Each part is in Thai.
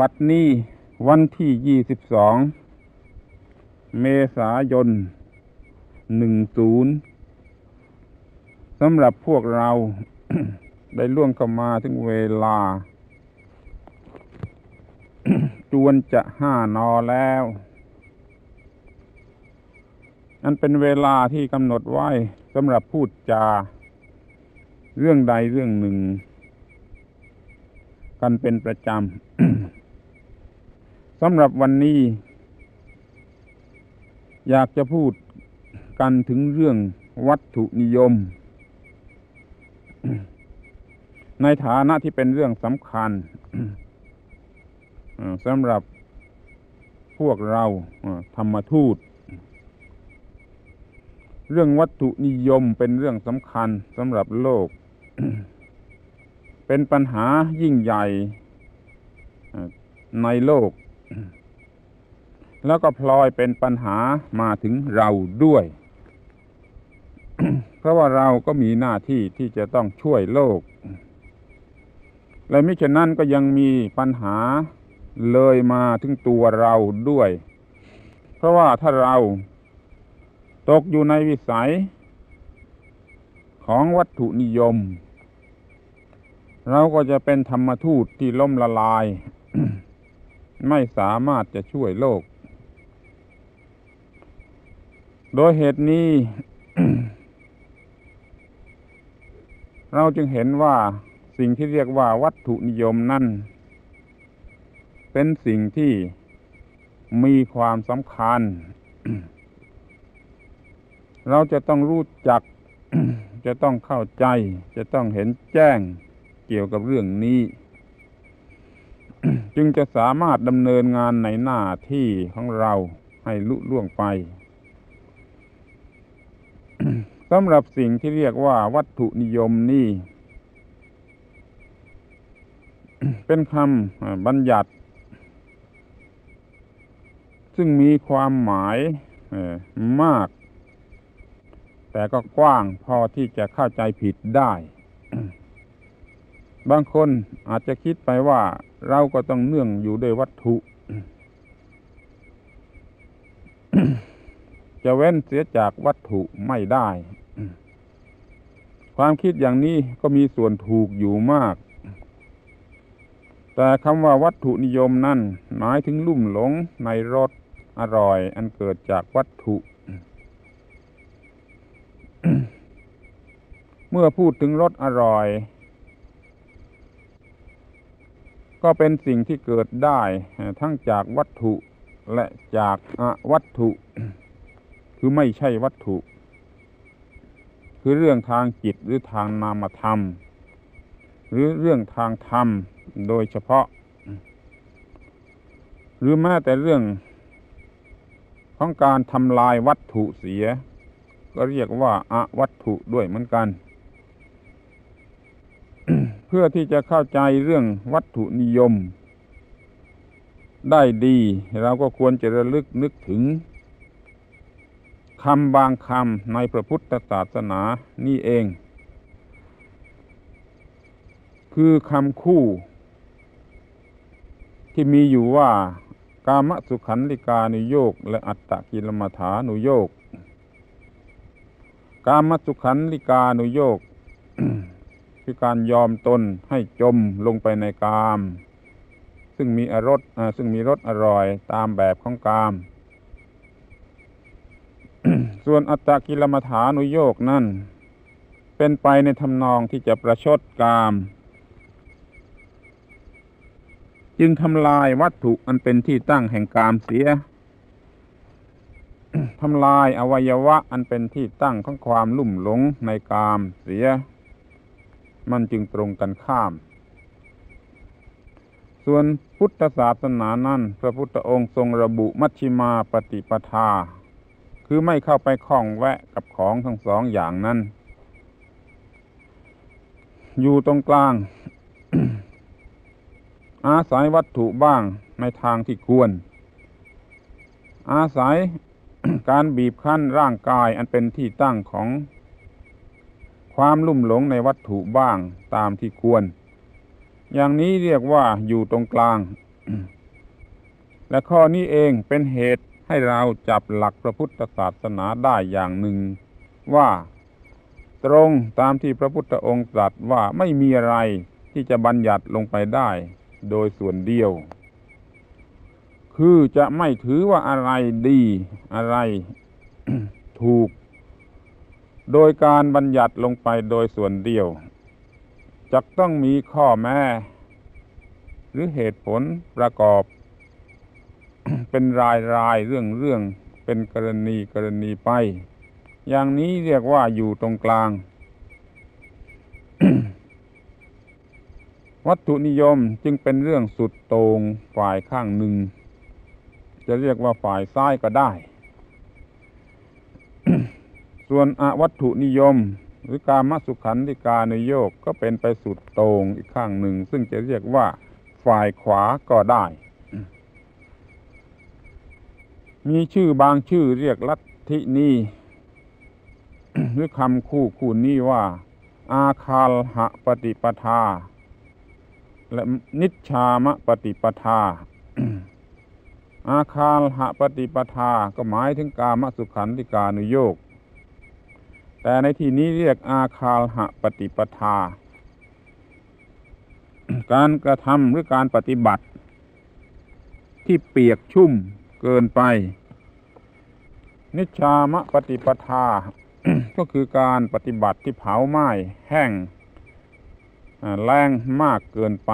บัดนี้วันที่ยี่สิบสองเมษายนหนึ่งศูนย์สำหรับพวกเรา ได้ล่วงเข้ามาถึงเวลา จวนจะห้านอแล้ว อันเป็นเวลาที่กำหนดไว้สำหรับพูดจา เรื่องใดเรื่องหนึ่ง กันเป็นประจำ สำหรับวันนี้ อยากจะพูดกันถึงเรื่องวัตถุนิยม ในฐานะที่เป็นเรื่องสำคัญสำหรับพวกเราธรรมทูต เรื่องวัตถุนิยมเป็นเรื่องสำคัญสำหรับโลก เป็นปัญหายิ่งใหญ่ในโลก แล้วก็พลอยเป็นปัญหามาถึงเราด้วย เพราะว่าเราก็มีหน้าที่ที่จะต้องช่วยโลก และมิฉะนั้นก็ยังมีปัญหาเลยมาถึงตัวเราด้วย เพราะว่าถ้าเราตกอยู่ในวิสัย ของวัตถุนิยม เราก็จะเป็นธรรมทูตที่ล่มละลาย ไม่สามารถจะช่วยโลก โดยเหตุนี้ เราจึงเห็นว่าสิ่งที่เรียกว่าวัตถุนิยมนั่น เป็นสิ่งที่มีความสำคัญ เราจะต้องรู้จัก จะต้องเข้าใจ จะต้องเห็นแจ้งเกี่ยวกับเรื่องนี้ จึงจะสามารถดำเนินงานในหน้าที่ของเราให้ลุล่วงไปสำหรับสิ่งที่เรียกว่าวัตถุนิยมนี่ เป็นคำบัญญัติ ซึ่งมีความหมายมาก แต่ก็กว้างพอที่จะเข้าใจผิดได้ บางคนอาจจะคิดไปว่าเราก็ต้องเนื่องอยู่ด้วยวัตถุ จะเว้นเสียจากวัตถุไม่ได้ ความคิดอย่างนี้ก็มีส่วนถูกอยู่มาก แต่คำว่าวัตถุนิยมนั่นหมายถึงลุ่มหลงในรสอร่อยอันเกิดจากวัตถุ เมื่อพูดถึงรสอร่อย ก็เป็นสิ่งที่เกิดได้ทั้งจากวัตถุและจากอวัตถุ คือไม่ใช่วัตถุ คือเรื่องทางจิตหรือทางนามธรรม หรือเรื่องทางธรรมโดยเฉพาะ หรือแม้แต่เรื่องของการทำลายวัตถุเสีย ก็เรียกว่าอวัตถุด้วยเหมือนกัน พื่อที่จะเข้าใจเรื่องวัตถุนิยม ได้ดี เราก็ควรจะระลึกนึกถึงคำบางคำในพระพุทธศาสนานี่เอง คือคำคู่ ที่มีอยู่ว่ากามสุขันลิกานุโยกและอัตตกิลมัฐานุโยก กามสุขันลิกานุโยก คือการยอมตนให้จมลงไปในกาม ซึ่งมีอรสซึ่งมีรสอร่อยตามแบบของกาม ส่วนอัตตกิลมัฐานุโยกนั่น เป็นไปในทำนองที่จะประชดกาม จึงทำลายวัตถุอันเป็นที่ตั้งแห่งกามเสียทำลายอวัยวะอันเป็นที่ตั้งของความลุ่มหลงในกามเสีย มันจึงตรงกันข้าม ส่วนพุทธศาสนานั้นพระพุทธองค์ทรงระบุมัชฌิมาปฏิปทา คือไม่เข้าไปคล้องแวะกับของทั้งสองอย่างนั้น อยู่ตรงกลาง อาศัยวัตถุบ้างในทางที่ควร อาศัยการบีบคั้นร่างกายอันเป็นที่ตั้งของ ความลุ่มหลงในวัตถุบ้างตามที่ควร อย่างนี้เรียกว่าอยู่ตรงกลาง และข้อนี้เองเป็นเหตุให้เราจับหลักพระพุทธศาสนาได้อย่างหนึ่ง ว่าตรงตามที่พระพุทธองค์ตรัสว่าไม่มีอะไรที่จะบัญญัติลงไปได้ โดยส่วนเดียว คือจะไม่ถือว่าอะไรดีอะไรถูก โดยการบัญญัติลงไปโดยส่วนเดียวจะต้องมีข้อแม้ หรือเหตุผลประกอบ เป็นรายรายเรื่องเรื่องเป็นกรณีกรณีไป อย่างนี้เรียกว่าอยู่ตรงกลาง วัตถุนิยมจึงเป็นเรื่องสุดโตรงฝ่ายข้างหนึ่ง จะเรียกว่าฝ่ายซ้ายก็ได้ ส่วนอวัตถุนิยม หรือการมสุขันธิการนโยกก็เป็นไปสุดโตรงอีกข้างหนึ่ง ซึ่งจะเรียกว่าฝ่ายขวาก็ได้ มีชื่อบางชื่อเรียกลัทธินี้หรือคำคู่คู่นี้ว่า อาคาลหะปฏิปทา และนิชชามะปฏิปทา อาคาลหะปฏิปทาก็หมายถึงกามสุขันธิกานุโยก แต่ในที่นี้เรียกอาคาลหะปฏิปทา การกระทำหรือการปฏิบัติ ที่เปียกชุ่มเกินไป นิชามะปฏิปทา ก็คือการปฏิบัติที่เผาไหม้แห้งแรงมากเกินไป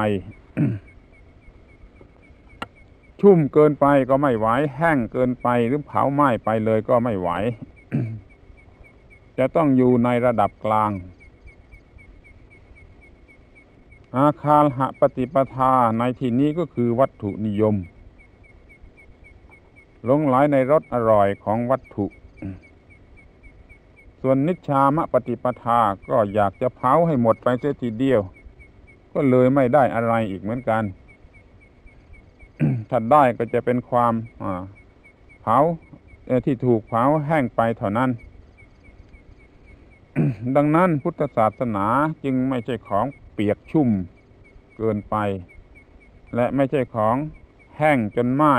ชุ่มเกินไปก็ไม่ไหวแห้งเกินไปหรือเผาไหม้ไปเลยก็ไม่ไหว จะต้องอยู่ในระดับกลาง อาคารหะปฏิปทาในที่นี้ก็คือวัตถุนิยมหลงไหลในรสอร่อยของวัตถุ ส่วนนิชชามะปฏิปทาก็อยากจะเผาให้หมดไปเสียทีเดียว ก็เลยไม่ได้อะไรอีกเหมือนกัน ถ้าได้ก็จะเป็นความเผาที่ถูกเผาแห้งไปเท่านั้น ดังนั้นพุทธศาสนาจึงไม่ใช่ของเปียกชุ่มเกินไป และไม่ใช่ของแห้งจนไหม้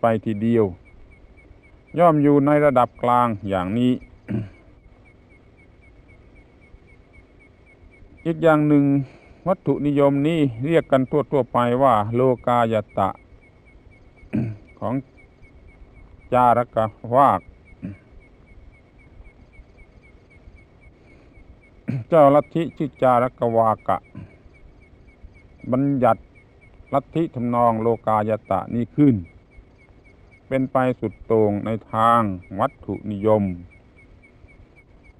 ไปทีเดียว ย่อมอยู่ในระดับกลางอย่างนี้ อีกอย่างหนึ่งวัตถุนิยมนี้เรียกกันทั่วๆไปว่า โลกายตะ ของจารกวาก เจ้าลัทธิชื่อจารกวากะ บัญญัติลัทธิทำนองโลกายตะนี้ขึ้น เป็นไปสุดโต่งในทางวัตถุนิยม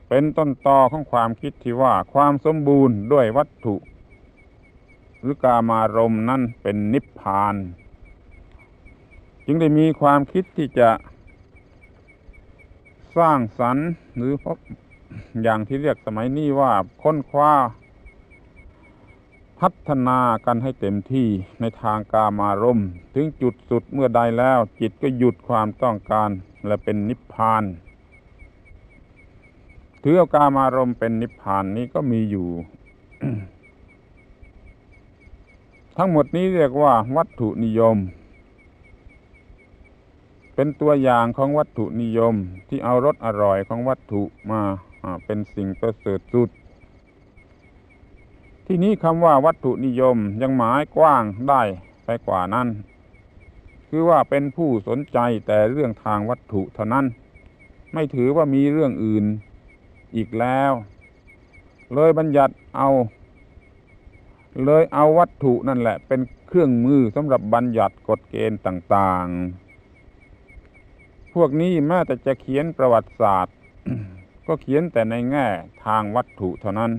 เป็นต้นตอของความคิดที่ว่าความสมบูรณ์ด้วยวัตถุ หรือกามารมนั่นเป็นนิพพาน จึงได้มีความคิดที่จะสร้างสรรค์หรือพบ อย่างที่เรียกสมัยนี้ว่าค้นคว้า พัฒนากันให้เต็มที่ในทางกามารมถึงจุดสุดเมื่อใดแล้ว จิตก็หยุดความต้องการและเป็นนิพพานถือเอากามารมเป็นนิพพานนี้ก็มีอยู่ ทั้งหมดนี้เรียกว่า วัตถุนิยม เป็นตัวอย่างของวัตถุนิยมที่เอารสอร่อยของวัตถุมา เป็นสิ่งประเสริฐสุด ที่นี้คำว่าวัตถุนิยมยังหมายกว้างได้ไปกว่านั้น คือว่าเป็นผู้สนใจแต่เรื่องทางวัตถุเท่านั้น ไม่ถือว่ามีเรื่องอื่นอีกแล้ว เลยบัญญัติเอา เลยเอาวัตถุนั่นแหละ เป็นเครื่องมือสำหรับบัญญัติกฎเกณฑ์ต่าง ๆ พวกนี้แม้แต่จะเขียนประวัติศาสตร์ ก็เขียนแต่ในแง่ทางวัตถุเท่านั้น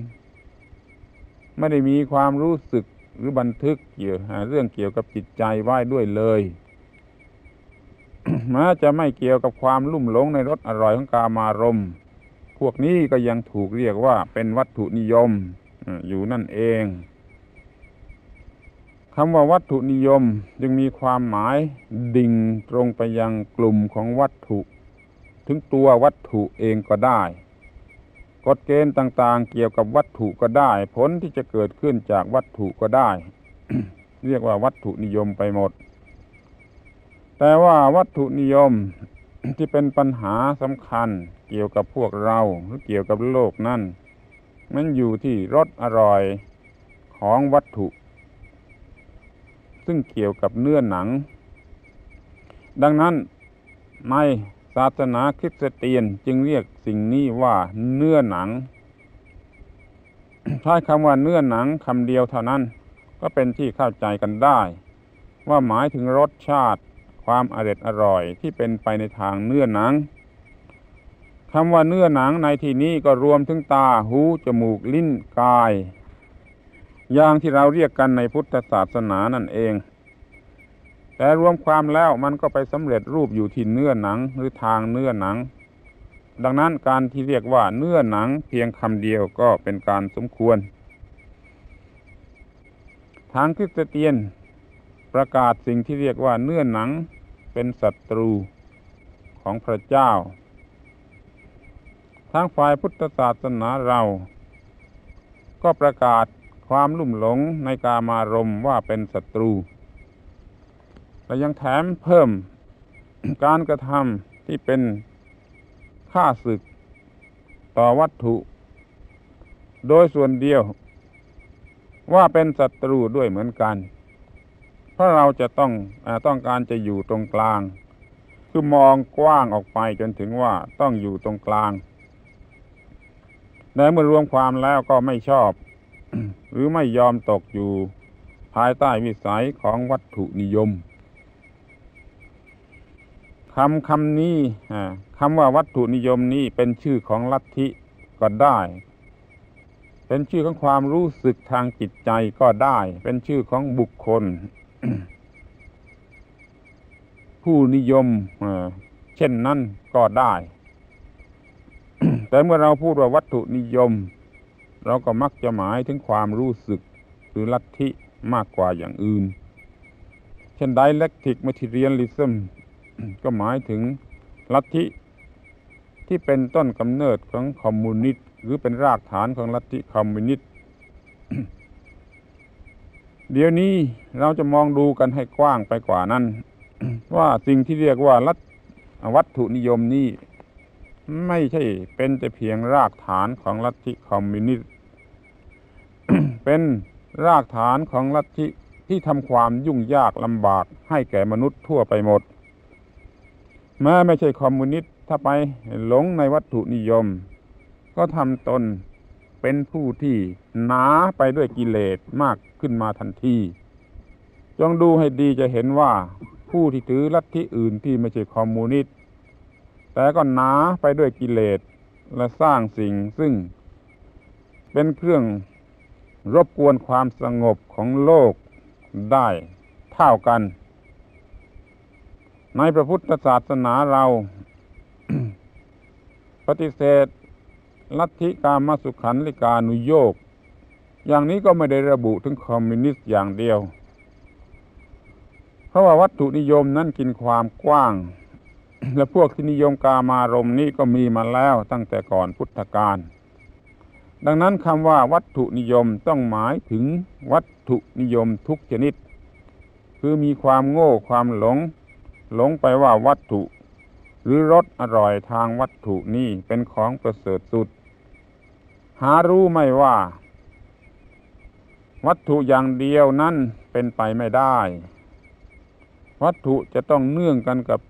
ไม่ได้มีความรู้สึกหรือบันทึกเกี่ยวเรื่องเกี่ยวกับจิตใจไว้ด้วยเลยแม้จะไม่เกี่ยวกับความลุ่มหลงในรสอร่อยของกามารมพวกนี้ก็ยังถูกเรียกว่าเป็นวัตถุนิยมอยู่นั่นเองคำว่าวัตถุนิยมจึงมีความหมายดิ่งตรงไปยังกลุ่มของวัตถุ ถึงตัววัตถุเองก็ได้ กฎเกณฑ์ต่างๆ เกี่ยวกับวัตถุก็ได้ ผลที่จะเกิดขึ้นจากวัตถุก็ได้ เรียกว่าวัตถุนิยมไปหมด แต่ว่าวัตถุนิยมที่เป็นปัญหาสำคัญเกี่ยวกับพวกเราหรือเกี่ยวกับโลกนั่นมันอยู่ที่รสอร่อยของวัตถุ ซึ่งเกี่ยวกับเนื้อหนัง ดังนั้นใน ศาสนาคริสเตียนจึงเรียกสิ่งนี้ว่าเนื้อหนังใช้คำว่าเนื้อหนังคำเดียวเท่านั้น ก็เป็นที่เข้าใจกันได้ ว่าหมายถึงรสชาติ ความอร่อยอร่อยที่เป็นไปในทางเนื้อหนังคำว่าเนื้อหนังในที่นี้ก็รวมถึงตาหูจมูกลิ้นกาย อย่างที่เราเรียกกันในพุทธศาสนานั่นเอง แต่รวมความแล้วมันก็ไปสำเร็จรูปอยู่ที่เนื้อหนังหรือทางเนื้อหนัง ดังนั้นการที่เรียกว่าเนื้อหนังเพียงคำเดียวก็เป็นการสมควร ทางคริสเตียนประกาศสิ่งที่เรียกว่าเนื้อหนังเป็นศัตรูของพระเจ้า ทางฝ่ายพุทธศาสนาเรา ก็ประกาศความลุ่มหลงในกามารมว่าเป็นศัตรู และยังแถมเพิ่มการกระทำที่เป็นค่าศึกต่อวัตถุ โดยส่วนเดียว ว่าเป็นศัตรูด้วยเหมือนกัน เพราะเราจะต้องอต้องการจะอยู่ตรงกลาง คือมองกว้างออกไปจนถึงว่าต้องอยู่ตรงกลางแต่เมื่อรวมความแล้วก็ไม่ชอบ หรือไม่ยอมตกอยู่ภายใต้วิสัยของวัตถุนิยม คำคำนี้คำว่าวัตถุนิยมนี้เป็นชื่อของลัทธิก็ได้ เป็นชื่อของความรู้สึกทางจิตใจก็ได้ เป็นชื่อของบุคคล ผู้นิยมเช่นนั้นก็ได้ แต่เมื่อเราพูดว่าวัตถุนิยม เราก็มักจะหมายถึงความรู้สึกหรือลัทธิมากกว่าอย่างอื่น เช่น dialectic materialism ก็หมายถึงลัทธิที่เป็นต้นกำเนิดของคอมมิวนิสต์หรือเป็นรากฐานของลัทธิคอมมิวนิสต์เดี๋ยวนี้เราจะมองดูกันให้กว้างไปกว่านั้น ว่าสิ่งที่เรียกว่าลัทธิวัตถุนิยมนี้ไม่ใช่เป็นแต่เพียงรากฐานของลัทธิคอมมิวนิสต์เป็นรากฐานของลัทธิที่ทำความยุ่งยากลำบากให้แก่มนุษย์ทั่วไปหมด แม้ไม่ใช่คอมมิวนิสต์ถ้าไปหลงในวัตถุนิยม ก็ทำตนเป็นผู้ที่หนาไปด้วยกิเลสมากขึ้นมาทันที จงดูให้ดีจะเห็นว่าผู้ที่ถือลัทธิอื่นที่ไม่ใช่คอมมูนิสต์แต่ก็หนาไปด้วยกิเลสและสร้างสิ่งซึ่ง เป็นเครื่องรบกวนความสงบของโลกได้เท่ากัน ในพระพุทธศาสนาเรา ปฏิเสธ ลัทธิกามสุขันลิกานุโยกอย่างนี้ก็ไม่ได้ระบุถึงคอมมิวนิสต์อย่างเดียว เพราะว่าวัตถุนิยมนั้นกินความกว้าง และพวกที่นิยมกามารมนี้ก็มีมาแล้วตั้งแต่ก่อนพุทธกาลดังนั้นคำว่าวัตถุนิยมต้องหมายถึงวัตถุนิยมทุกชนิด คือมีความโง่ความหลง หลงไปว่าวัตถุ หรือรสอร่อยทางวัตถุนี้เป็นของประเสริฐสุด หารู้ไม่ว่า วัตถุอย่างเดียวนั้นเป็นไปไม่ได้ วัตถุจะต้องเนื่องกันกับ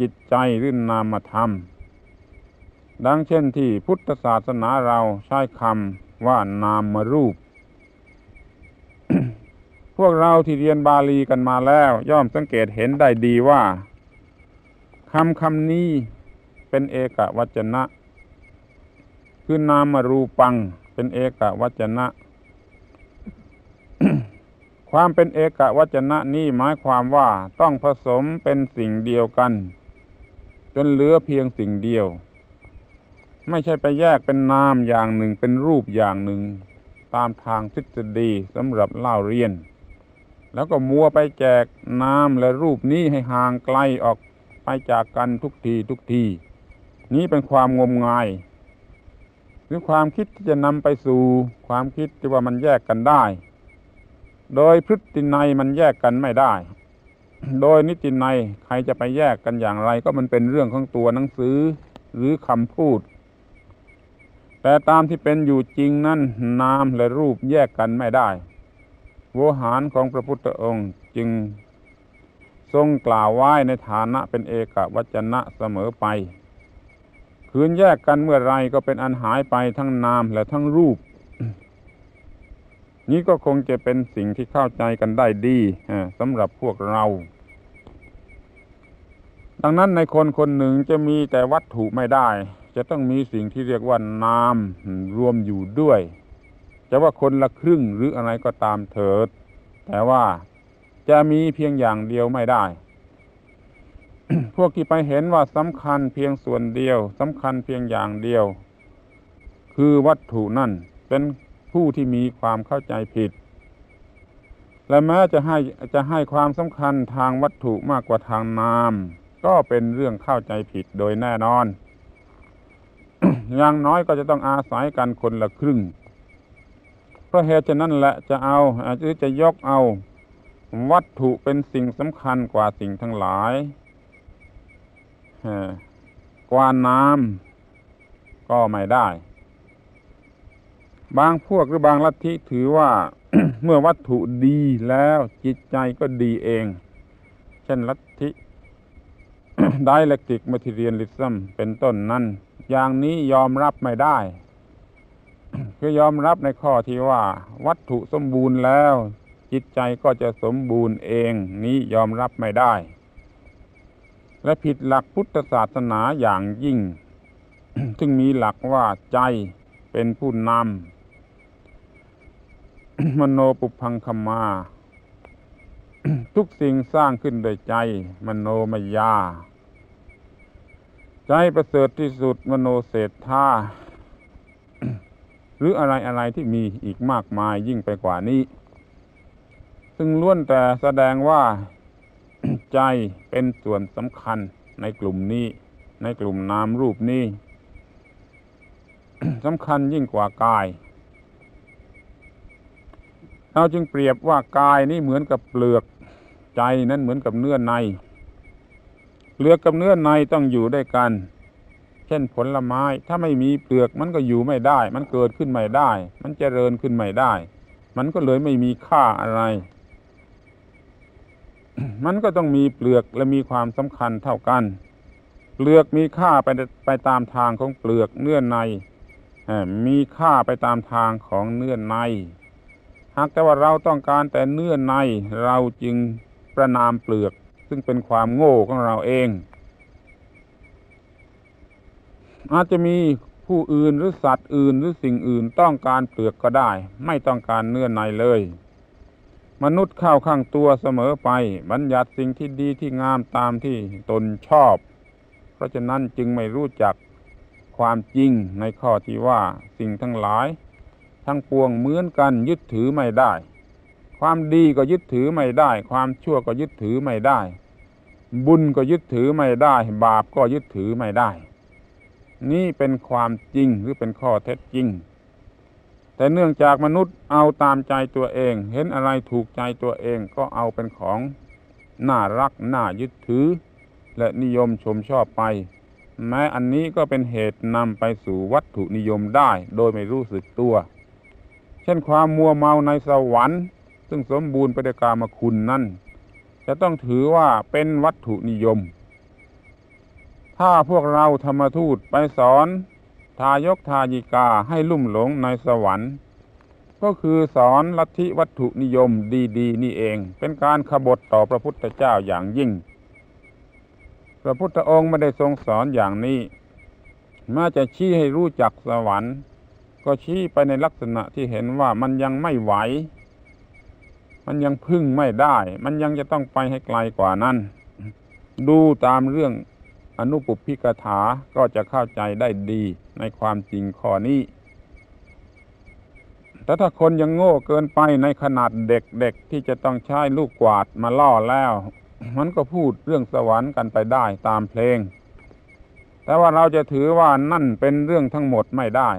จิตใจหรือนามธรรม ดังเช่นที่พุทธศาสนาเราใช้คำว่านามรูป วกเราที่เรียนบาลีกันมาแล้ว ย่อมสังเกตเห็นได้ดีว่าคำคำนี้เป็นเอกวัจนะ คือนามรูปัง เป็นเอกวัจนะ ความเป็นเอกวัจนะนี้หมายความว่าต้องผสมเป็นสิ่งเดียวกัน จนเหลือเพียงสิ่งเดียว ไม่ใช่ไปแยกเป็นนามอย่างหนึ่งเป็นรูปอย่างหนึ่ง ตามทางทฤษฎีสำหรับเล่าเรียน แล้วก็มัวไปแจกนามและรูปนี้ให้ห่างไกลออกไปจากกันทุกทีทุกที นี้เป็นความงมงาย หรือความคิดที่จะนำไปสู่ความคิดที่ว่ามันแยกกันได้ โดยพฤตินัยมันแยกกันไม่ได้ โดยนิตินัยใครจะไปแยกกันอย่างไร ก็มันเป็นเรื่องของตัวหนังสือหรือคำพูด แต่ตามที่เป็นอยู่จริงนั้นนามและรูปแยกกันไม่ได้ โวหารของพระพุทธองค์จึงทรงกล่าวไว้ในฐานะเป็นเอกวัจนะเสมอไป คืนแยกกันเมื่อไรก็เป็นอันหายไปทั้งนามและทั้งรูป นี้ก็คงจะเป็นสิ่งที่เข้าใจกันได้ดีสำหรับพวกเรา ดังนั้นในคนคนหนึ่งจะมีแต่วัตถุไม่ได้ จะต้องมีสิ่งที่เรียกว่านามรวมอยู่ด้วย จะว่าคนละครึ่งหรืออะไรก็ตามเถิด แต่ว่าจะมีเพียงอย่างเดียวไม่ได้ พวกที่ไปเห็นว่าสำคัญเพียงส่วนเดียวสำคัญเพียงอย่างเดียว คือวัตถุนั่นเป็นผู้ที่มีความเข้าใจผิด และแม้จะให้จะให้ความสำคัญทางวัตถุมากกว่าทางนาม ก็เป็นเรื่องเข้าใจผิดโดยแน่นอน อย่างน้อยก็จะต้องอาศัยกันคนละครึ่ง เพราะเหตุฉะนั้นแหละจะเอาอาจจะจะยกเอา วัตถุเป็นสิ่งสำคัญกว่าสิ่งทั้งหลายกว่าน้ำก็ไม่ได้ บางพวกหรือบางลัทธิถือว่าเมื่อวัตถุดีแล้วจิตใจก็ดีเอง เช่นลัทธิ dialectic materialism เป็นต้นนั้น อย่างนี้ยอมรับไม่ได้ คือยอมรับในข้อที่ว่า วัตถุสมบูรณ์แล้ว จิตใจก็จะสมบูรณ์เองนี้ยอมรับไม่ได้ และผิดหลักพุทธศาสนาอย่างยิ่ง ซึ่งมีหลักว่าใจเป็นผู้นำมโนปุพังคมา ทุกสิ่งสร้างขึ้นโดยใจ มโนมยา ใจประเสริฐที่สุดมโนเศรษฐา หรืออะไรอะไรที่มีอีกมากมายยิ่งไปกว่านี้ ซึ่งล้วนแต่แสดงว่าใจเป็นส่วนสำคัญในกลุ่มนี้ ในกลุ่มนามรูปนี้สำคัญยิ่งกว่ากาย เราจึงเปรียบว่ากายนี่เหมือนกับเปลือกใจนั้นเหมือนกับเนื้อใน เปลือกกับเนื้อในต้องอยู่ด้วยกัน เช่นผลไม้ถ้าไม่มีเปลือกมันก็อยู่ไม่ได้ มันเกิดขึ้นไม่ได้ มันเจริญขึ้นไม่ได้ มันก็เลยไม่มีค่าอะไร มันก็ต้องมีเปลือกและมีความสำคัญเท่ากัน เปลือกมีค่าไปไปตามทางของเปลือกเนื้อในมีค่าไปตามทางของเนื้อใน หากแต่ว่าเราต้องการแต่เนื้อในเราจึงประนามเปลือก ซึ่งเป็นความโง่ของเราเอง อาจจะมีผู้อื่นหรือสัตว์อื่นหรือสิ่งอื่นต้องการเปลือกก็ได้ ไม่ต้องการเนื้อในเลย มนุษย์เข้าข้างตัวเสมอไป บัญญัติสิ่งที่ดีที่งามตามที่ตนชอบ เพราะฉะนั้นจึงไม่รู้จักความจริงในข้อที่ว่าสิ่งทั้งหลาย ทั้งปวงเหมือนกันยึดถือไม่ได้ ความดีก็ยึดถือไม่ได้ ความชั่วก็ยึดถือไม่ได้ บุญก็ยึดถือไม่ได้ บาปก็ยึดถือไม่ได้ นี่เป็นความจริงหรือเป็นข้อเท็จจริง แต่เนื่องจากมนุษย์เอาตามใจตัวเอง เห็นอะไรถูกใจตัวเองก็เอาเป็นของน่ารักน่ายึดถือ และนิยมชมชอบไป แม้อันนี้ก็เป็นเหตุนำไปสู่วัตถุนิยมได้ โดยไม่รู้สึกตัว เช่นความมัวเมาในสวรรค์ ซึ่งสมบูรณ์ไปด้วยกามคุณนั้นจะต้องถือว่าเป็นวัตถุนิยม ถ้าพวกเราธรรมทูตไปสอน ทายกทายิกาให้ลุ่มหลงในสวรรค์ ก็คือสอนลัทธิวัตถุนิยมดีๆ นี่เอง เป็นการขบฏต่อพระพุทธเจ้าอย่างยิ่ง พระพุทธองค์ไม่ได้ทรงสอนอย่างนี้มาจะชี้ให้รู้จักสวรรค์ ก็ชี้ไปในลักษณะที่เห็นว่ามันยังไม่ไหว มันยังพึ่งไม่ได้ มันยังจะต้องไปให้ไกลกว่านั้น ดูตามเรื่อง อนุปุพิกถาก็จะเข้าใจได้ดีในความจริงข้อนี้แต่ถ้าคนยังโง่เกินไปในขนาดเด็กๆที่จะต้องใช้ลูกกวาดมาล่อแล้ว มันก็พูดเรื่องสวรรค์กันไปได้ตามเพลง แต่ว่าเราจะถือว่านั่นเป็นเรื่องทั้งหมดไม่ได้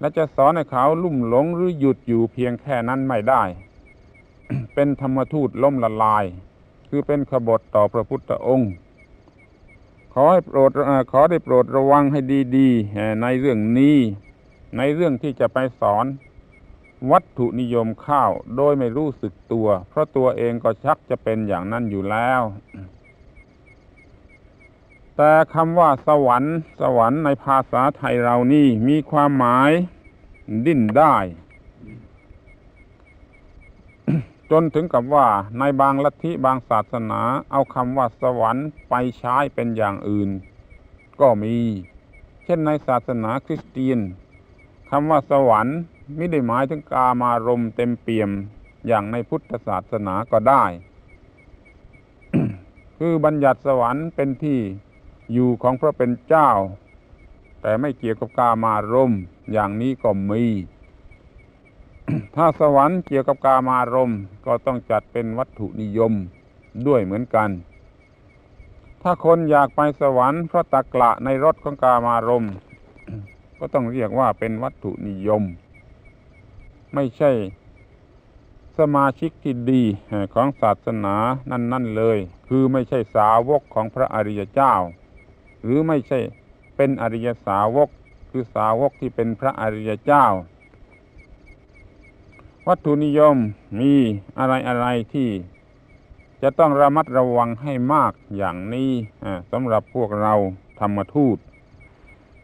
และจะสอนให้เขาลุ่มหลงหรือหยุดอยู่เพียงแค่นั้นไม่ได้ เป็นธรรมทูตล้มละลาย คือเป็นขบฏต่อพระพุทธองค์ อให้โปรดขอได้โปรดระวังให้ดีๆในเรื่องนี้ ในเรื่องที่จะไปสอน วัตถุนิยมข้าวโดยไม่รู้สึกตัว เพราะตัวเองก็ชักจะเป็นอย่างนั้นอยู่แล้ว แต่คำว่าสวรรค์ สวรรค์ในภาษาไทยเรานี่มีความหมาย ดิ้นได้ จนถึงกับว่าในบางลัทธิบางศาสนาเอาคำว่าสวรรค์ไปใช้เป็นอย่างอื่น ก็มี เช่นในศาสนาคริสเตียนคำว่าสวรรค์ไม่ได้หมายถึงกามารมเต็มเปี่ยมอย่างในพุทธศาสนาก็ได้ คือบัญญัติสวรรค์เป็นที่อยู่ของพระเป็นเจ้า แต่ไม่เกี่ยวกับกามารมอย่างนี้ก็มี ถ้าสวรรค์เกี่ยวกับกามารมณ์ก็ต้องจัดเป็นวัตถุนิยมด้วยเหมือนกัน ถ้าคนอยากไปสวรรค์เพราะตะกละในรถของกามารมณ์ก็ต้องเรียกว่าเป็นวัตถุนิยม ไม่ใช่สมาชิกที่ดีของศาสนานั่น ๆ เลย คือไม่ใช่สาวกของพระอริยเจ้า หรือไม่ใช่เป็นอริยสาวก คือสาวกที่เป็นพระอริยเจ้า วัตถุนิยมมีอะไรอะไรที่จะต้องระมัดระวังให้มากอย่างนี้สำหรับพวกเราธรรมทูต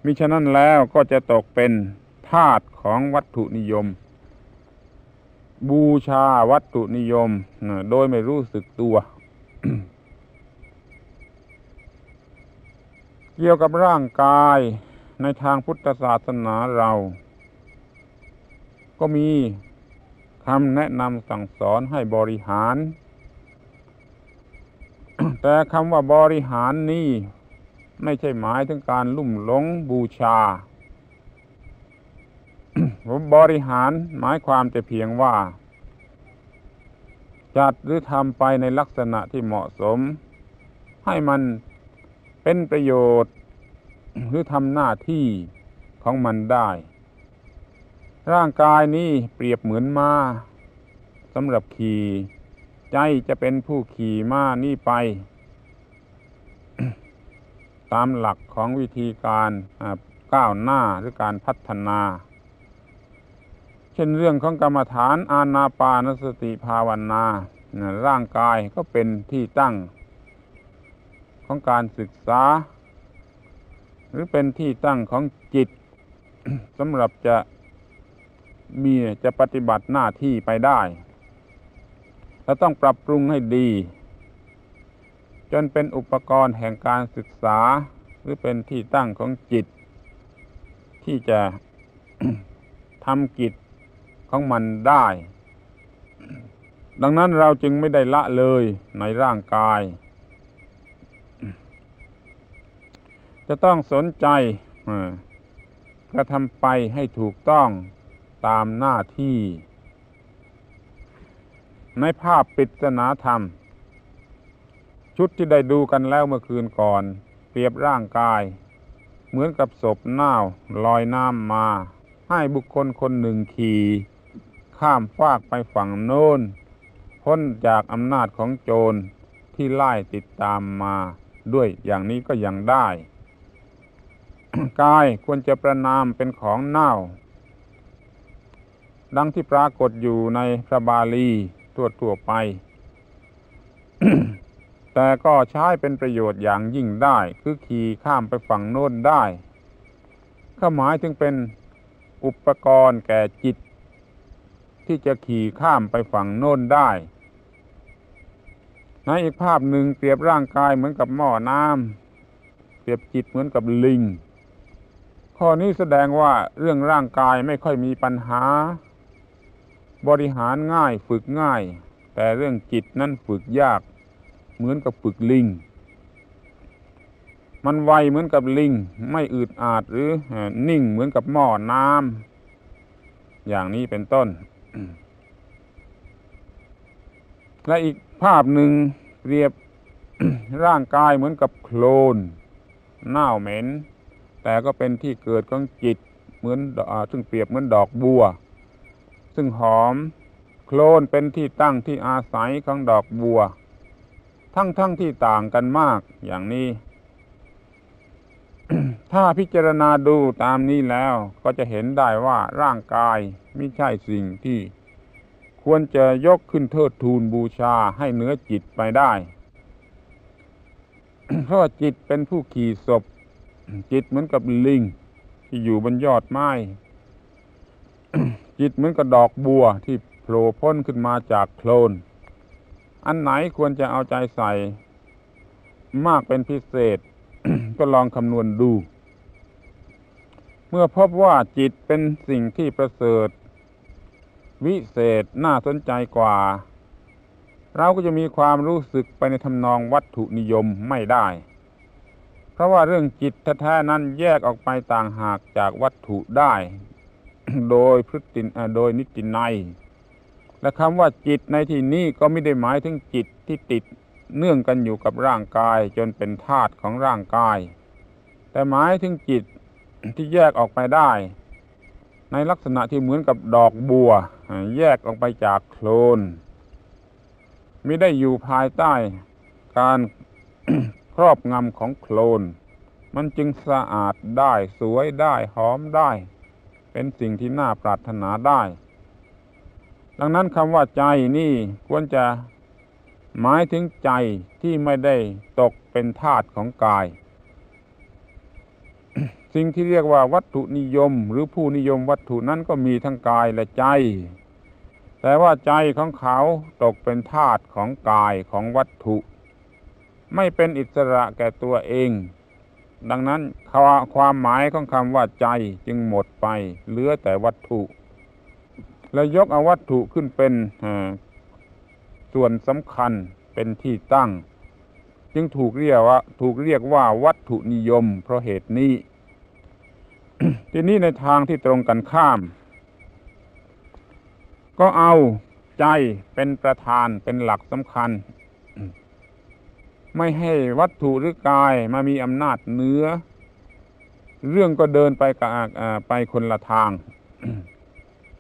มิฉะนั้นแล้วก็จะตกเป็นทาสของวัตถุนิยม บูชาวัตถุนิยมโดยไม่รู้สึกตัว เกี่ยวกับร่างกายในทางพุทธศาสนาเรา ก็มี คำแนะนำสั่งสอนให้บริหาร แต่คำว่าบริหารนี่ไม่ใช่หมายถึงการลุ่มหลงบูชาผมบริหารหมายความแต่เพียงว่า จัดหรือทำไปในลักษณะที่เหมาะสม ให้มันเป็นประโยชน์ หรือทำหน้าที่ของมันได้ ร่างกายนี้เปรียบเหมือนม้าสำหรับขี่ ใจจะเป็นผู้ขี่ม้านี่ไป ตามหลักของวิธีการก้าวหน้าหรือการพัฒนา เช่นเรื่องของกรรมฐานอานาปานสติภาวนา ร่างกายก็เป็นที่ตั้ง ของการศึกษา หรือเป็นที่ตั้งของจิตสำหรับจะ มีจะปฏิบัติหน้าที่ไปได้เราต้องปรับปรุงให้ดี จนเป็นอุปกรณ์แห่งการศึกษา หรือเป็นที่ตั้งของจิต ที่จะทำกิจของมันได้ ดังนั้นเราจึงไม่ได้ละเลยในร่างกาย จะต้องสนใจกระทำไปให้ถูกต้อง ตามหน้าที่ ในภาพปริศนาธรรม ชุดที่ได้ดูกันแล้วเมื่อคืนก่อน เปรียบร่างกาย เหมือนกับศพเน่าลอยน้ำมา ให้บุคคลคนหนึ่งขี่ข้ามฟากไปฝั่งโน้น พ้นจากอำนาจของโจรที่ไล่ติดตามมาด้วยอย่างนี้ก็ยังได้ กายควรจะประนามเป็นของเน่า ดังที่ปรากฏอยู่ในพระบาลีทั่วทั่วๆไป แต่ก็ใช้เป็นประโยชน์อย่างยิ่งได้ คือขี่ข้ามไปฝั่งโน้นได้ก็หมายถึงเป็นอุปกรณ์แก่จิต ที่จะขี่ข้ามไปฝั่งโน้นได้ ในอีกภาพหนึ่งเปรียบร่างกายเหมือนกับหม้อน้ำเปรียบจิตเหมือนกับลิง ข้อนี้แสดงว่าเรื่องร่างกายไม่ค่อยมีปัญหา บริหารง่ายฝึกง่าย แต่เรื่องจิตนั้นฝึกยาก เหมือนกับฝึกลิง มันไวเหมือนกับลิง ไม่อืดอาดหรือนิ่งเหมือนกับหม้อน้ำอย่างนี้เป็นต้น และอีกภาพหนึ่งเปรียบร่างกายเหมือนกับโคลนเน่าเหม็น แต่ก็เป็นที่เกิดของจิตเหมือนอซึ่งเปรียบเหมือนดอกบัว ซึ่งหอม โคลนเป็นที่ตั้งที่อาศัยของดอกบัว ทั้งทั้งที่ต่างกันมากอย่างนี้ ถ้าพิจารณาดูตามนี้แล้วก็จะเห็นได้ว่าร่างกายไม่ใช่สิ่งที่ ควรจะยกขึ้นเทิดทูนบูชาให้เหนือจิตไปได้เพราะจิตเป็นผู้ขี่ศพ จิตเหมือนกับลิง ที่อยู่บนยอดไม้ จิตเหมือนกับดอกบัวที่โผล่พ้นขึ้นมาจากโคลน อันไหนควรจะเอาใจใส่ มากเป็นพิเศษ ก็ลองคำนวณดู เมื่อพบว่าจิตเป็นสิ่งที่ประเสริฐ วิเศษน่าสนใจกว่า เราก็จะมีความรู้สึกไปในทำนองวัตถุนิยมไม่ได้ เพราะว่าเรื่องจิตแท้ๆนั้นแยกออกไปต่างหากจากวัตถุได้ โดยพฤตินโดยนิตินัยและคำว่าจิตในที่นี้ก็ไม่ได้หมายถึงจิตที่ติดเนื่องกันอยู่กับร่างกายจนเป็นธาตุของร่างกาย แต่หมายถึงจิตที่แยกออกไปได้ ในลักษณะที่เหมือนกับดอกบัว แยกออกไปจากโคลนไม่ได้อยู่ภายใต้การครอบงำของโคลน มันจึงสะอาดได้สวยได้หอมได้ เป็นสิ่งที่น่าปรารถนาได้ ดังนั้นคำว่าใจนี่ควรจะหมายถึงใจที่ไม่ได้ตกเป็นธาตุของกาย สิ่งที่เรียกว่าวัตถุนิยมหรือผู้นิยมวัตถุนั้นก็มีทั้งกายและใจ แต่ว่าใจของเขาตกเป็นธาตุของกายของวัตถุ ไม่เป็นอิสระแก่ตัวเอง ดังนั้นความหมายของคำว่าใจจึงหมดไป เหลือแต่วัตถุ และยกเอาวัตถุขึ้นเป็นส่วนสำคัญเป็นที่ตั้ง จึงถูกเรียกว่า ถูกเรียกว่าวัตถุนิยม เพราะเหตุนี้ ทีนี้ในทางที่ตรงกันข้าม ก็เอาใจเป็นประธานเป็นหลักสำคัญ ไม่ให้วัตถุหรือกายมามีอำนาจเนื้อ เรื่องก็เดินไปกับไปคนละทาง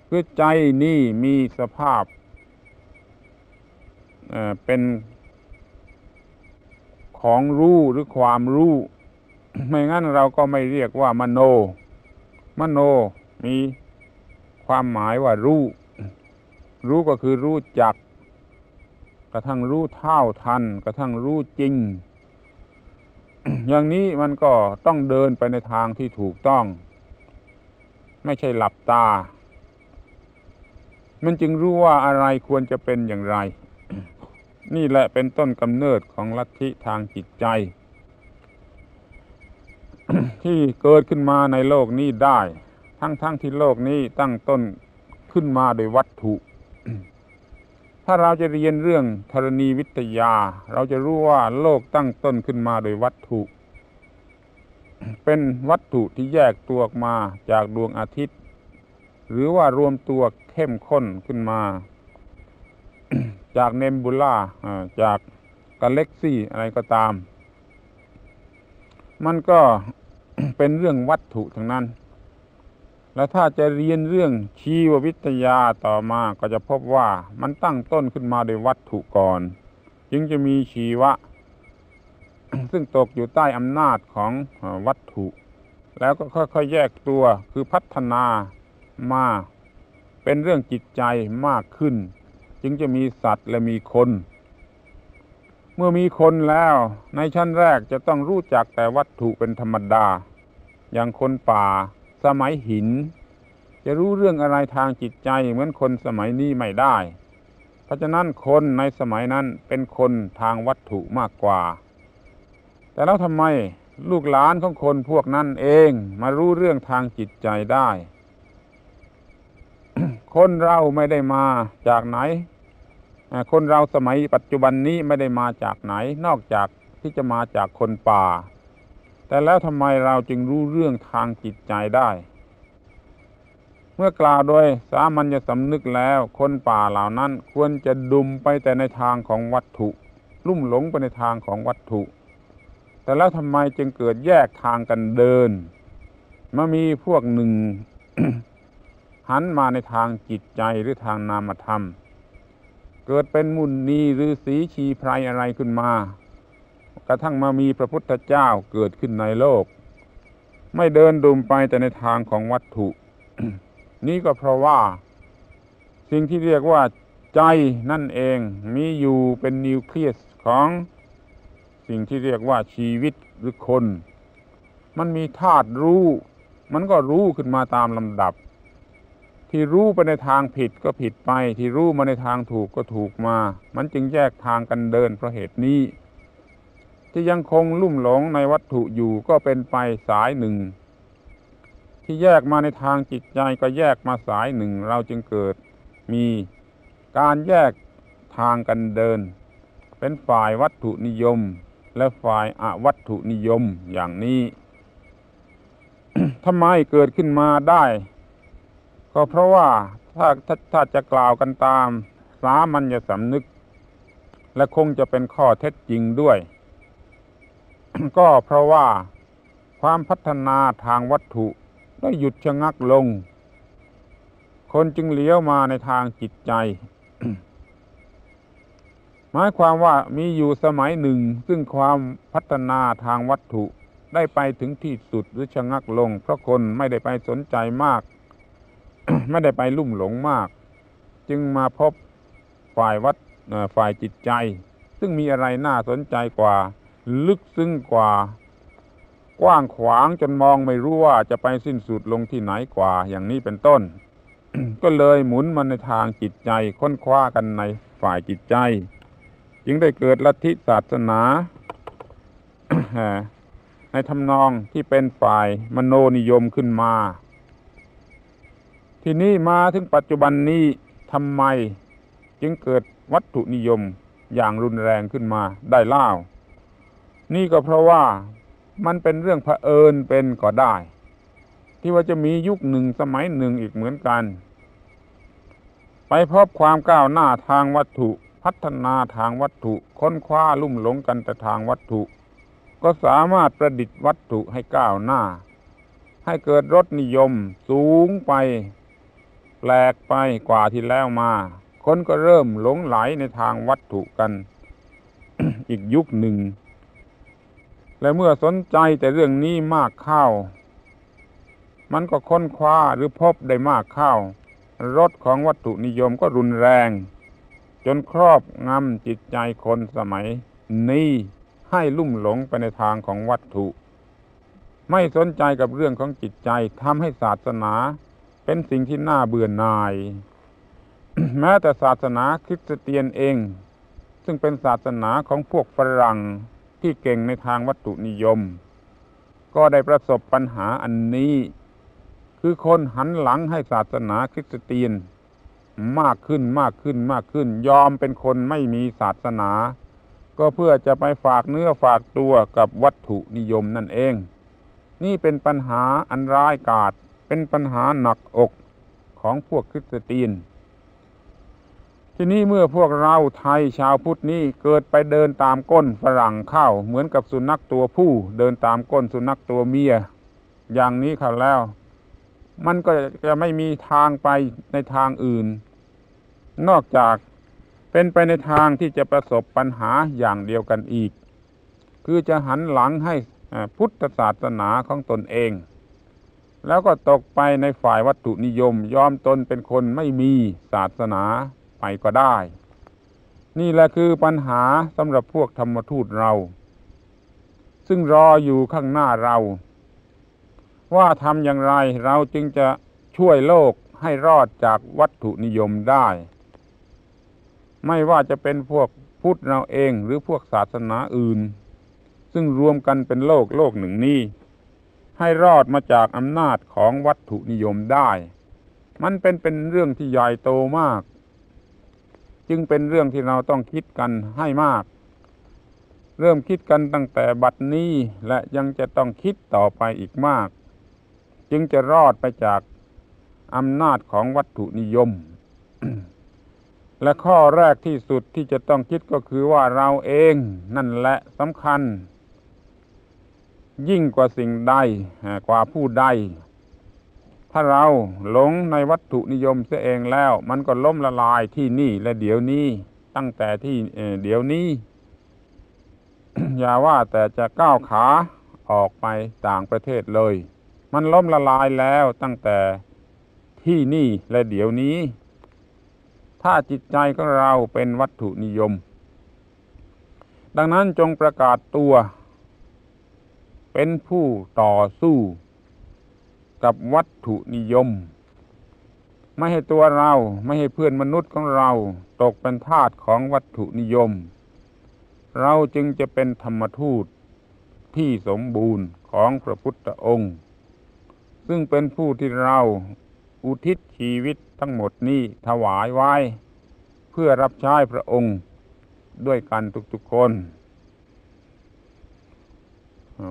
คือใจนี่มีสภาพเป็นของรู้หรือความรู้ ไม่งั้นเราก็ไม่เรียกว่ามโน มโนมีความหมายว่ารู้ รู้ก็คือรู้จัก กระทั่งรู้เท่าทัน กระทั่งรู้จริง อย่างนี้มันก็ต้องเดินไปในทางที่ถูกต้อง ไม่ใช่หลับตา มันจึงรู้ว่าอะไรควรจะเป็นอย่างไร นี่แหละเป็นต้นกำเนิดของลัทธิทางจิตใจ ที่เกิดขึ้นมาในโลกนี้ได้ ทั้งๆทที่โลกนี้ตั้งต้นขึ้นมาโดยวัตถุ ถ้าเราจะเรียนเรื่องธรณีวิทยา เราจะรู้ว่าโลกตั้งต้นขึ้นมาโดยวัตถุ เป็นวัตถุที่แยกตัวออกมาจากดวงอาทิตย์ หรือว่ารวมตัวเข้มข้นขึ้นมา จากเนมบูล่าจากกาเล็กซี่อะไรก็ตาม มันก็เป็นเรื่องวัตถุทั้งนั้น และถ้าจะเรียนเรื่องชีววิทยาต่อมาก็จะพบว่ามันตั้งต้นขึ้นมาโดยวัตถุก่อน จึงจะมีชีวะ ซึ่งตกอยู่ใต้อำนาจของวัตถุ แล้วก็ค่อยๆแยกตัวคือพัฒนามา เป็นเรื่องจิตใจมากขึ้น จึงจะมีสัตว์และมีคน เมื่อมีคนแล้ว ในชั้นแรกจะต้องรู้จักแต่วัตถุเป็นธรรมดา อย่างคนป่า สมัยหิน จะรู้เรื่องอะไรทางจิตใจเหมือนคนสมัยนี้ไม่ได้ เพราะฉะนั้นคนในสมัยนั้นเป็นคนทางวัตถุมากกว่า แต่แล้วทำไมลูกหลานของคนพวกนั้นเองมารู้เรื่องทางจิตใจได้ คนเราไม่ได้มาจากไหน คนเราสมัยปัจจุบันนี้ไม่ได้มาจากไหน นอกจากที่จะมาจากคนป่า แต่แล้วทำไมเราจึงรู้เรื่องทางจิตใจได้ เมื่อกล่าวโดยสามัญญสำนึกแล้วคนป่าเหล่านั้นควรจะดุมไปแต่ในทางของวัตถุ ลุ่มหลงไปในทางของวัตถุ แต่แล้วทำไมจึงเกิดแยกทางกันเดินมามีพวกหนึ่งหันมาในทางจิตใจหรือทางนามธรรม เกิดเป็นมุนนีหรือสีชีไพรอะไรขึ้นมา กระทั่งมามีพระพุทธเจ้าเกิดขึ้นในโลก ไม่เดินดุมไปแต่ในทางของวัตถุ นี่ก็เพราะว่า สิ่งที่เรียกว่าใจนั่นเองมีอยู่เป็นนิวเคลียสของสิ่งที่เรียกว่าชีวิตหรือคน มันมีธาตุรู้ มันก็รู้ขึ้นมาตามลำดับ ที่รู้ไปในทางผิดก็ผิดไป ที่รู้มาในทางถูกก็ถูกมา มันจึงแยกทางกันเดินเพราะเหตุนี้ ที่ยังคงลุ่มหลงในวัตถุอยู่ก็เป็นไปสายหนึ่ง ที่แยกมาในทางจิตใจก็แยกมาสายหนึ่ง เราจึงเกิดมีการแยกทางกันเดิน เป็นฝ่ายวัตถุนิยม และฝ่ายอวัตถุนิยมอย่างนี้ทำไมเกิดขึ้นมาได้ ก็เพราะว่าถ้าถ้าถ้าจะกล่าวกันตาม สามัญญสำนึก และคงจะเป็นข้อเท็จจริงด้วย ก็เพราะว่าความพัฒนาทางวัตถุได้หยุดชะงักลง คนจึงเลี้ยวมาในทางจิตใจ หมายความว่ามีอยู่สมัยหนึ่ง ซึ่งความพัฒนาทางวัตถุได้ไปถึงที่สุดหรือชะงักลง เพราะคนไม่ได้ไปสนใจมาก ไม่ได้ไปลุ่มหลงมาก จึงมาพบฝ่ายวัดฝ่ายจิตใจ ซึ่งมีอะไรน่าสนใจกว่า ลึกซึ้งกว่า กว้างขวางจนมองไม่รู้ว่าจะไปสิ้นสุดลงที่ไหนกว่าอย่างนี้เป็นต้น ก็เลยหมุนมาในทางจิตใจค้นคว้ากันในฝ่ายจิตใจ จึงได้เกิดลัทธิศาสนาในทำนองที่เป็นฝ่ายมโนนิยมขึ้นมา ที่นี้มาถึงปัจจุบันนี้ทำไม จึงเกิดวัตถุนิยมอย่างรุนแรงขึ้นมาได้เล่า นี่ก็เพราะว่ามันเป็นเรื่องเผอิญเป็นก็ได้ ที่ว่าจะมียุคหนึ่งสมัยหนึ่งอีกเหมือนกัน ไปพบความก้าวหน้าทางวัตถุพัฒนาทางวัตถุค้นคว้าลุ่มหลงกันแต่ทางวัตถุ ก็สามารถประดิษฐ์วัตถุให้ก้าวหน้า ให้เกิดรสนิยมสูงไป แปลกไปกว่าที่แล้วมา คนก็เริ่มหลงไหลในทางวัตถุกัน อีกยุคหนึ่ง และเมื่อสนใจแต่เรื่องนี้มากเข้า มันก็ค้นคว้าหรือพบได้มากเข้ารสของวัตถุนิยมก็รุนแรง จนครอบงำจิตใจคนสมัยนี้ให้ลุ่มหลงไปในทางของวัตถุ ไม่สนใจกับเรื่องของจิตใจทำให้ศาสนา เป็นสิ่งที่น่าเบื่อหน่าย แม้แต่ศาสนาคริสเตียนเอง ซึ่งเป็นศาสนาของพวกฝรั่ง ที่เก่งในทางวัตถุนิยม ก็ได้ประสบปัญหาอันนี้ คือคนหันหลังให้ศาสนาคริสเตียน มากขึ้นมากขึ้นมากขึ้น ยอมเป็นคนไม่มีศาสนา ก็เพื่อจะไปฝากเนื้อฝากตัวกับวัตถุนิยมนั่นเอง นี่เป็นปัญหาอันร้ายกาจเป็นปัญหาหนักอกของพวกคริสเตียน ทีนี้เมื่อพวกเราไทยชาวพุทธนี้เกิดไปเดินตามก้นฝรั่งเข้า เหมือนกับสุนัขตัวผู้ เดินตามก้นสุนัขตัวเมีย อย่างนี้เข้าแล้ว มันก็จะไม่มีทางไปในทางอื่น นอกจากเป็นไปในทางที่จะประสบปัญหาอย่างเดียวกันอีก คือจะหันหลังให้พุทธศาสนาของตนเอง แล้วก็ตกไปในฝ่ายวัตถุนิยม ยอมตนเป็นคนไม่มีศาสนา ไปก็ได้ นี่แหละคือปัญหาสำหรับพวกธรรมทูตเรา ซึ่งรออยู่ข้างหน้าเรา ว่าทำอย่างไรเราจึงจะช่วยโลกให้รอดจากวัตถุนิยมได้ ไม่ว่าจะเป็นพวกพุทธเราเองหรือพวกศาสนาอื่น ซึ่งรวมกันเป็นโลกโลกหนึ่งนี้ ให้รอดมาจากอำนาจของวัตถุนิยมได้ มันเป็นเป็นเรื่องที่ใหญ่โตมาก จึงเป็นเรื่องที่เราต้องคิดกันให้มาก เริ่มคิดกันตั้งแต่บัดนี้และยังจะต้องคิดต่อไปอีกมาก จึงจะรอดไปจากอำนาจของวัตถุนิยม และข้อแรกที่สุดที่จะต้องคิดก็คือว่าเราเองนั่นแหละสำคัญ ยิ่งกว่าสิ่งใดกว่าผู้ใด ถ้าเราหลงในวัตถุนิยมเสียเองแล้ว มันก็ล้มละลายที่นี่และเดี๋ยวนี้ตั้งแต่ที่เเดี๋ยวนี้ อย่าว่าแต่จะก้าวขาออกไปต่างประเทศเลย มันล้มละลายแล้วตั้งแต่ที่นี่และเดี๋ยวนี้ ถ้าจิตใจของเราเป็นวัตถุนิยม ดังนั้นจงประกาศตัว เป็นผู้ต่อสู้ กับวัตถุนิยม ไม่ให้ตัวเราไม่ให้เพื่อนมนุษย์ของเราตกเป็นทาสของวัตถุนิยม เราจึงจะเป็นธรรมทูตที่สมบูรณ์ของพระพุทธองค์ ซึ่งเป็นผู้ที่เราอุทิศชีวิตทั้งหมดนี้ถวายไว้ เพื่อรับใช้พระองค์ด้วยกันทุกๆคน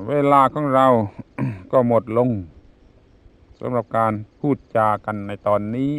เวลาของเราก็หมดลง สำหรับการพูดจากันในตอนนี้